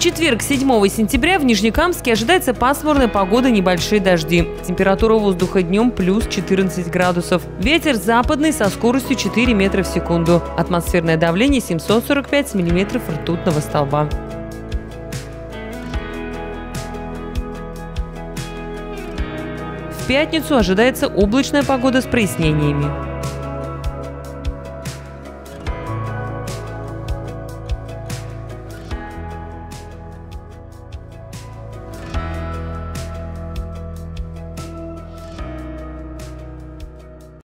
четверг, 7 сентября, в Нижнекамске ожидается пасмурная погода, небольшие дожди. Температура воздуха днем плюс 14 градусов. Ветер западный со скоростью 4 метра в секунду. Атмосферное давление 745 миллиметров ртутного столба. В пятницу ожидается облачная погода с прояснениями.